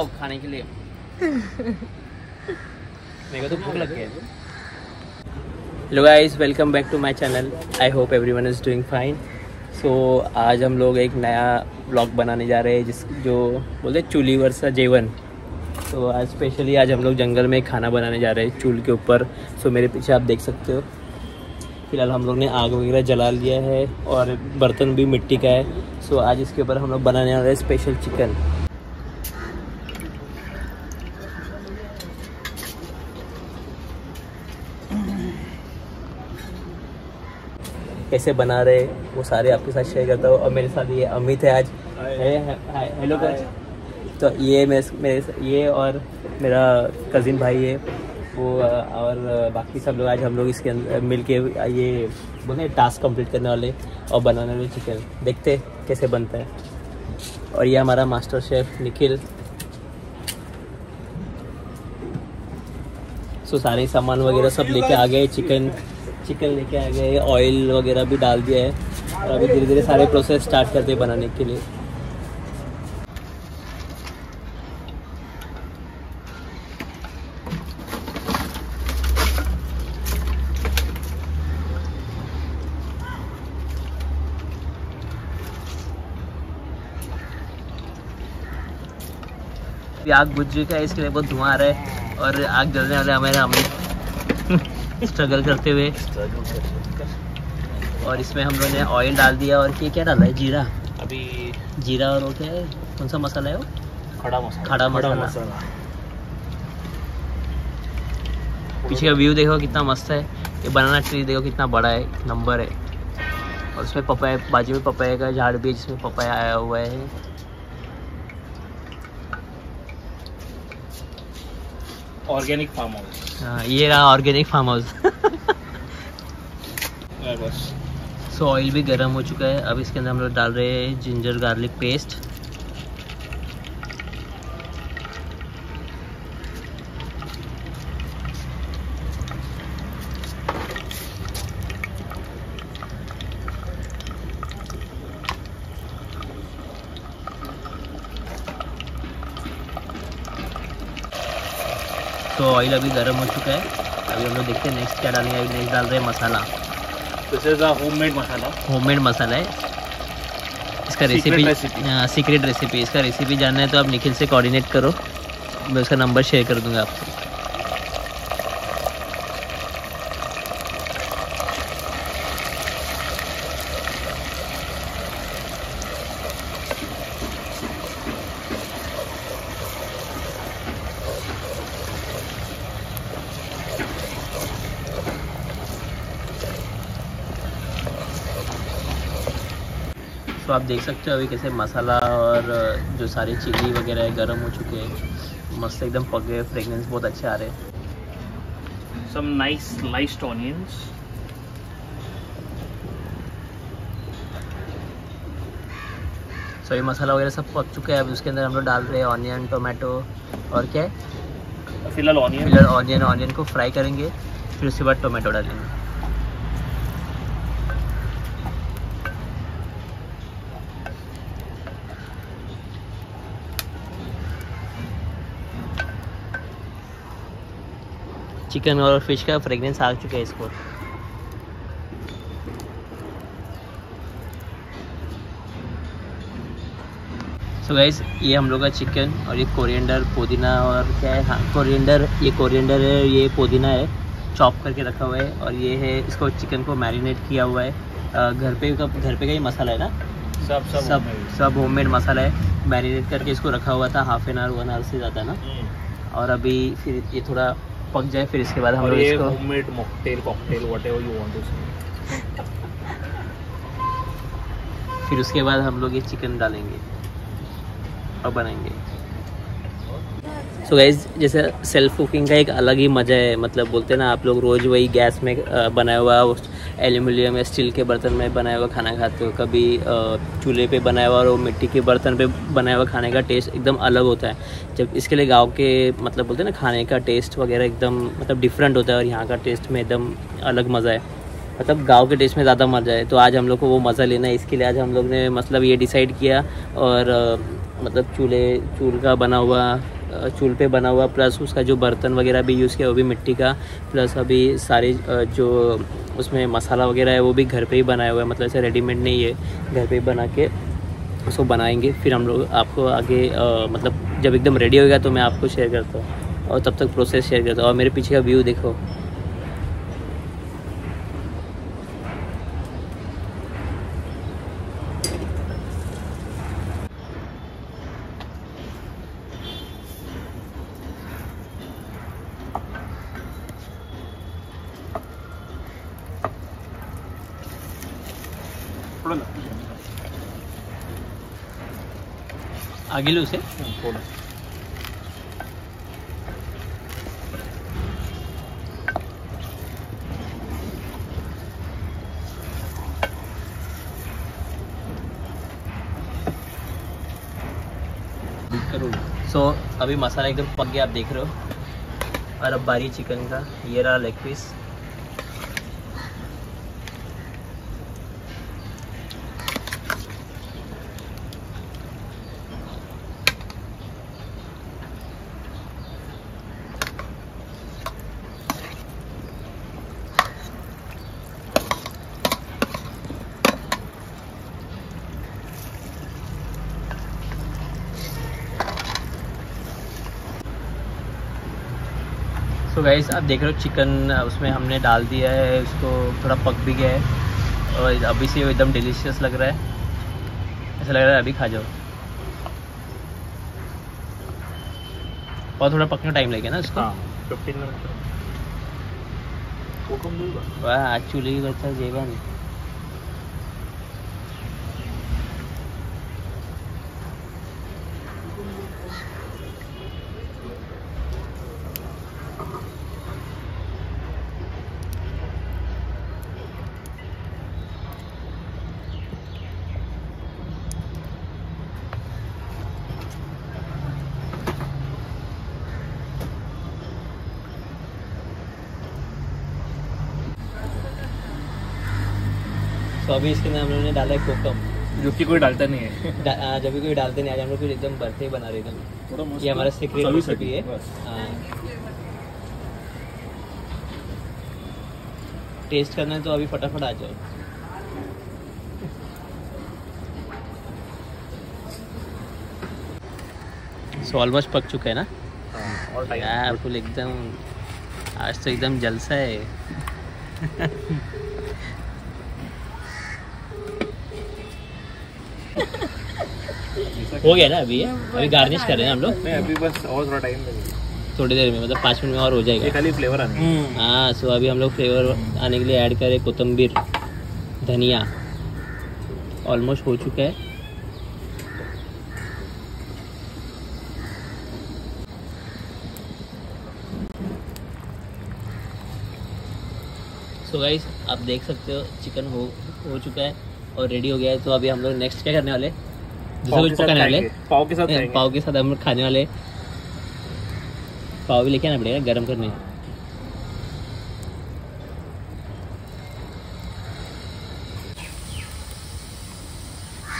आओ खाने के लिए। मेरे को तो भूख लग गई hello guys welcome back to my channel I hope everyone is doing fine so आज हम लोग एक नया ब्लॉग बनाने जा रहे हैं, जिस जो बोलते हैं चूली वर्षा जेवन तो आज स्पेशली आज हम लोग जंगल में खाना बनाने जा रहे हैं, चूल के ऊपर। सो मेरे पीछे आप देख सकते हो। फ़िलहाल हम लोग ने आग वगैरह जला लिया है और बर्तन भी मिट्टी का है। सो आज इसके ऊपर हम लोग बनाने हैं स्पेशल चिकन कैसे बना रहे वो सारे आपके साथ शेयर करता हूँ। और मेरे साथ ये अमित है आज। हेलो तो ये मेरे मेरे ये और मेरा कज़िन भाई है। वो और बाकी सब लोग आज हम लोग इसके अंदर मिल के ये बोले टास्क कंप्लीट करने वाले और बनाने वाले चिकन देखते कैसे बनता है। और ये हमारा मास्टर शेफ निखिल। सो सारे सामान वगैरह सब लेके आ गए चिकन चिकन लेके आ गए ऑयल वगैरह भी डाल दिया है। और अभी धीरे धीरे सारे प्रोसेस स्टार्ट करते हैं बनाने के लिए। आग बुझ चुका है, इसके लिए बहुत धुआँ आ रहा है और आग जलने वाले हमारे हमें स्ट्रगल करते हुए। और इसमें हम लोगों ने ऑयल डाल दिया और ये क्या डाला है? जीरा। अभी जीरा और वो क्या है? कौन सा मसाला है वो? खड़ा मसाला। खड़ा मसाला। पीछे का व्यू देखो कितना मस्त है। ये बनाना ट्री देखो कितना बड़ा है नंबर है। और उसमें पपाया बाजू में पपाया का झाड़ भी है जिसमें पपाया आया हुआ है। ऑर्गेनिक फार्म हाउस हाँ, ये रहा ऑर्गेनिक फार्म हाउस बस सो ऑयल भी गर्म हो चुका है. अब इसके अंदर हम लोग डाल रहे हैं जिंजर गार्लिक पेस्ट तो ऑयल अभी गर्म हो चुका है। अभी हम लोग देखते हैं नेक्स्ट क्या डालेंगे अभी नेक्स्ट डाल रहे हैं masala. This is home homemade masala homemade masala है। इसका रेसिपी. सीक्रेट रेसिपी इसका रेसिपी जानना है तो आप निखिल से कोऑर्डिनेट करो। मैं उसका नंबर शेयर कर दूँगा आपको। तो आप देख सकते हो अभी कैसे मसाला और जो सारी चिली वगैरह है गर्म हो चुके हैं। मस्त एकदम पक गए फ्रेगनेंस बहुत अच्छे आ रहे हैं। Some nice sliced onions so ये मसाला वगैरह सब पक चुका है। अभी उसके अंदर हम लोग डाल रहे हैं ऑनियन टोमेटो और क्या है? फ़िलहाल ऑनियन फ़िलहाल ऑनियन ऑनियन को फ्राई करेंगे फिर उसके बाद टोमेटो डालेंगे। चिकन और फ़िश का फ्रेगनेंस आ चुका है इसको। सो गाइस ये हम लोग का चिकन और ये कोरिएंडर पुदीना और क्या है? हाँ कोरिएंडर ये कोरिएंडर है ये पुदीना है चॉप करके रखा हुआ है और ये है इसको चिकन को मैरिनेट किया हुआ है। घर पे का घर पे का ही मसाला है ना? सब सब सब. सब होममेड मसाला है। मैरिनेट करके इसको रखा हुआ था half an hour one hour से ज़्यादा ना? हम्म। और अभी फिर ये थोड़ा पक जाए फिर इसके बाद हम लोग इसको homemade mocktail cocktail whatever you want to फिर उसके बाद हम लोग ये चिकन डालेंगे और बनाएँगे। सो गाइज़ जैसे सेल्फ कुकिंग का एक अलग ही मज़ा है। मतलब बोलते हैं ना, आप लोग रोज़ वही गैस में बनाया हुआ एल्यूमिनियम या स्टील के बर्तन में बनाया हुआ खाना खाते हो। कभी चूल्हे पे बनाया हुआ और मिट्टी के बर्तन पे बनाया हुआ खाने का टेस्ट एकदम अलग होता है। जब इसके लिए गाँव के मतलब बोलते हैं ना, खाने का टेस्ट वगैरह एकदम मतलब डिफरेंट होता है और यहाँ का टेस्ट में एकदम अलग मज़ा है। मतलब गाँव के टेस्ट में ज़्यादा मज़ा है। तो आज हम लोग को वो मज़ा लेना है। इसके लिए आज हम लोग ने मतलब ये डिसाइड किया और मतलब चूल्हे, चूल का बना हुआ अ, चूल पे बना हुआ प्लस उसका जो बर्तन वगैरह भी यूज़ किया वो भी मिट्टी का प्लस अभी सारे जो उसमें मसाला वगैरह है वो भी घर पे ही बनाया हुआ है। मतलब ऐसे रेडीमेड नहीं है घर पे ही बना के उसको बनाएँगे। फिर हम लोग आपको आगे आ, मतलब जब एकदम रेडी हो गया तो मैं आपको शेयर करता हूँ। और तब तक प्रोसेस शेयर करता हूँ। और मेरे पीछे का व्यू देखो। थोड़ा आगे लो उसे थोड़ा सो अभी मसाला एकदम पक गया आप देख रहे हो। और अब बारी चिकन का। ये रहा लेग पीस सो गाइस आप देख रहे हो चिकन उसमें हमने डाल दिया है उसको थोड़ा पक भी गया है। और अभी से एकदम डिलीशियस लग रहा है। ऐसा लग रहा है अभी खा जाओ। और थोड़ा पकने टाइम लगेगा ना उसको हाँ वो कम दूँगा वाह तो अभी इसके अंदर हम लोगों ने डाला है कोकम। जो कि कोई डालता नहीं है। डा- आ, जब भी कोई डालते नहीं आज हम लोग कुछ एकदम बर्थे बना रहे मस्त ये हमारा सीक्रेट रेसिपी है। बस। टेस्ट करना है तो अभी फटाफट आ जाओ। सो ऑलमोस्ट पक चुका है ना? हाँ, और यार फुल एकदम आज तो एकदम जलसा है। हो गया ना अभी? अभी गार्निश कर रहे हैं हम लोग। अभी बस और थोड़ा टाइम थोड़ी देर में मतलब पाँच मिनट में और हो ये जाएगा खाली फ्लेवर आने हाँ सो अभी हम लोग फ्लेवर आने के लिए ऐड करें कोतंबीर धनिया। ऑलमोस्ट हो चुका है। सो गाइस आप देख सकते हो चिकन हो हो चुका है और रेडी हो गया है। तो अभी हम लोग नेक्स्ट क्या करने वाले पाव कुछ पकाने वाले? पाव के साथ पाव के साथ हम लोग खाने वाले। पाव भी लेके आना पड़ेगा गर्म करने।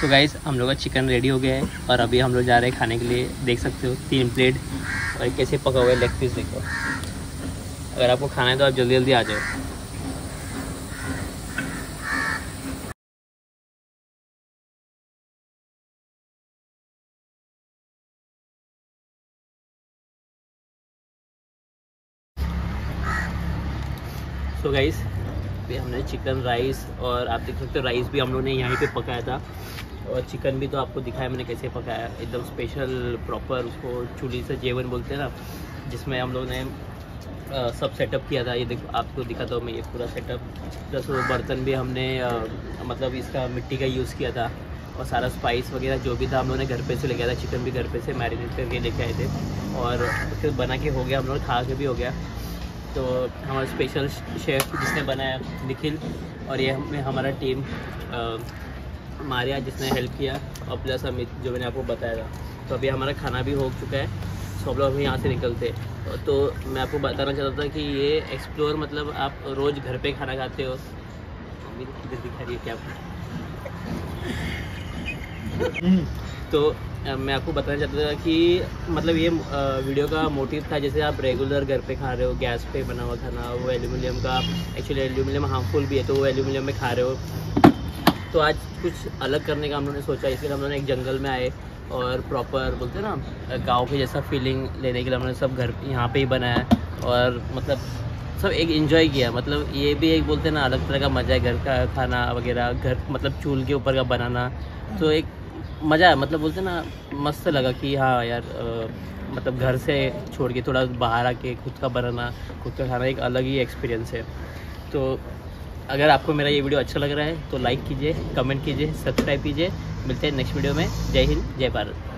तो गाइस हम लोग का चिकन रेडी हो गया है और अभी हम लोग जा रहे हैं खाने के लिए। देख सकते हो तीन प्लेट और कैसे पका हुआ है लेग पीस देखो। अगर आपको खाना है तो आप जल्दी जल्दी आ जाओ। सो गाइस अभी हमने चिकन राइस और आप देख सकते हो राइस भी हम लोग ने यहीं पे पकाया था। और चिकन भी तो आपको दिखाया मैंने कैसे पकाया। एकदम स्पेशल प्रॉपर उसको चूल्ही से जेवन बोलते हैं ना जिसमें हम लोग ने अ, सब सेटअप किया था। ये देखो आपको दिखाता हूँ मैं ये पूरा सेटअप प्लस वो बर्तन भी हमने अ, मतलब इसका मिट्टी का यूज़ किया था। और सारा स्पाइस वगैरह जो भी था हम लोगों ने घर पे से लेके आया था। चिकन भी घर पे से मैरिनेट करके लेके आए थे। और फिर बना के हो गया हम लोग खा के भी हो गया। तो हमारा स्पेशल शेफ जिसने बनाया निखिल और ये हमें हमारा टीम मारिया जिसने हेल्प किया और प्लस अमित जो मैंने आपको बताया था। तो अभी हमारा खाना भी हो चुका है सब लोग अभी यहाँ से निकलते तो मैं आपको बताना चाहता था कि ये एक्सप्लोर मतलब आप रोज़ घर पे खाना खाते हो? दिखा रही है क्या? तो मैं आपको बताना चाहता था कि मतलब ये वीडियो का मोटिव था, जैसे आप रेगुलर घर पे खा रहे हो गैस पे बना हुआ खाना, वो एल्यूमिनियम का एक्चुअली एल्यूमिनियम हार्मफुल भी है तो वो एल्यूमिनियम में खा रहे हो। तो आज कुछ अलग करने का हम लोगों ने सोचा इसलिए हम लोगों ने एक जंगल में आए और प्रॉपर बोलते हैं ना गाँव के जैसा फीलिंग लेने के लिए हमने सब घर यहाँ पे ही बनाया और मतलब सब एक इन्जॉय किया। मतलब ये भी एक बोलते हैं ना, अलग तरह का मज़ा है घर का खाना वगैरह, घर मतलब चूल के ऊपर का बनाना। तो एक मज़ा है मतलब बोलते ना मस्त लगा कि हाँ यार आ, मतलब घर से छोड़ के थोड़ा बाहर आके खुद का बनाना खुद का खाना एक अलग ही एक्सपीरियंस है। तो अगर आपको मेरा ये वीडियो अच्छा लग रहा है तो लाइक कीजिए कमेंट कीजिए सब्सक्राइब कीजिए। मिलते हैं नेक्स्ट वीडियो में। जय हिंद जय भारत।